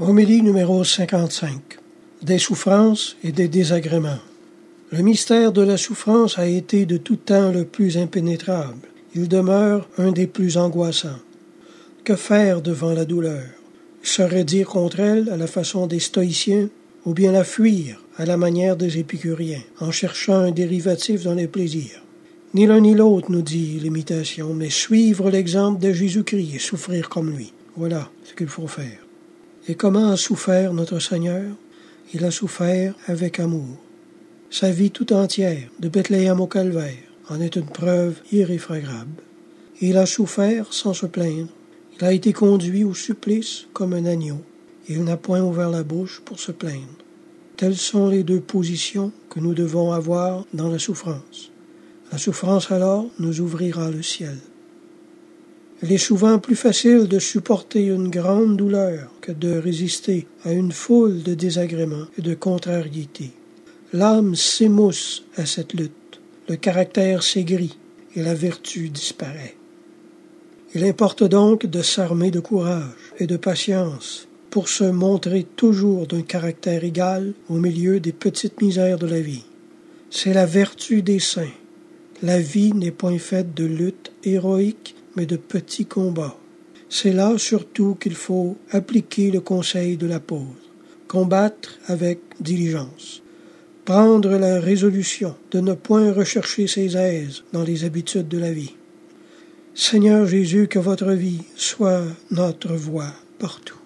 Homélie numéro 55. Des souffrances et des désagréments. Le mystère de la souffrance a été de tout temps le plus impénétrable. Il demeure un des plus angoissants. Que faire devant la douleur? Se dire contre elle à la façon des stoïciens ou bien la fuir à la manière des épicuriens, en cherchant un dérivatif dans les plaisirs. Ni l'un ni l'autre, nous dit l'imitation, mais suivre l'exemple de Jésus-Christ et souffrir comme lui. Voilà ce qu'il faut faire. Et comment a souffert notre Seigneur? Il a souffert avec amour. Sa vie tout entière, de Bethléem au Calvaire, en est une preuve irréfragable. Il a souffert sans se plaindre. Il a été conduit au supplice comme un agneau. Il n'a point ouvert la bouche pour se plaindre. Telles sont les deux positions que nous devons avoir dans la souffrance. La souffrance alors nous ouvrira le ciel. Il est souvent plus facile de supporter une grande douleur que de résister à une foule de désagréments et de contrariétés. L'âme s'émousse à cette lutte, le caractère s'aigrit et la vertu disparaît. Il importe donc de s'armer de courage et de patience pour se montrer toujours d'un caractère égal au milieu des petites misères de la vie. C'est la vertu des saints. La vie n'est point faite de luttes héroïques de petits combats. C'est là surtout qu'il faut appliquer le conseil de l'apôtre, combattre avec diligence, prendre la résolution de ne point rechercher ses aises dans les habitudes de la vie. Seigneur Jésus, que votre vie soit notre voie partout.